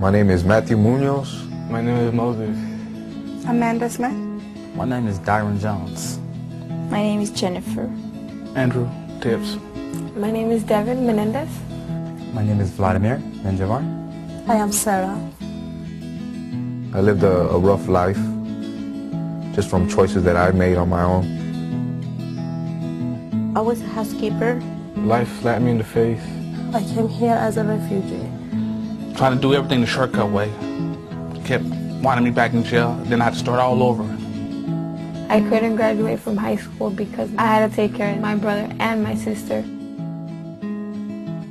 My name is Matthew Munoz. My name is Moses. Amanda Smith. My name is Dyron Jones. My name is Jennifer. Andrew Tibbs. My name is Devin Menendez. My name is Vladimir Menjavar. I am Sarah. I lived a, a rough life just from choices that I made on my own. I was a housekeeper. Life slapped me in the face. I came here as a refugee. Trying to do everything the shortcut way. Kept wanting me back in jail. Then I had to start all over. I couldn't graduate from high school because I had to take care of my brother and my sister.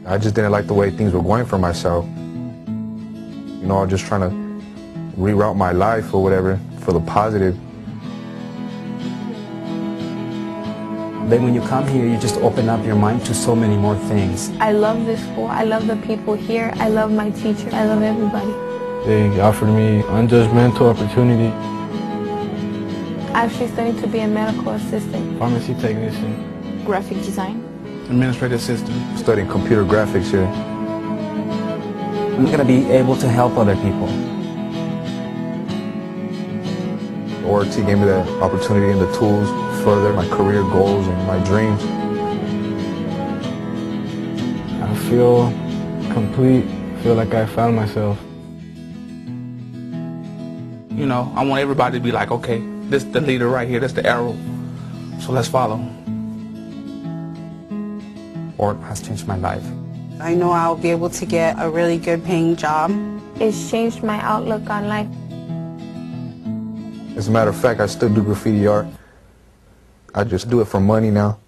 I just didn't like the way things were going for myself. You know, I was just trying to reroute my life or whatever for the positive. Then when you come here, you just open up your mind to so many more things. I love this school. I love the people here. I love my teacher. I love everybody. They offered me unjudgmental opportunity. I actually studied to be a medical assistant. Pharmacy technician. Graphic design. Administrative assistant. Studying computer graphics here. I'm going to be able to help other people. ORT gave me the opportunity and the tools to further my career goals and my dreams. I feel complete. I feel like I found myself. You know, I want everybody to be like, okay, this is the leader right here. This is the arrow. So let's follow. ORT has changed my life. I know I'll be able to get a really good paying job. It's changed my outlook on life. As a matter of fact, I still do graffiti art. I just do it for money now.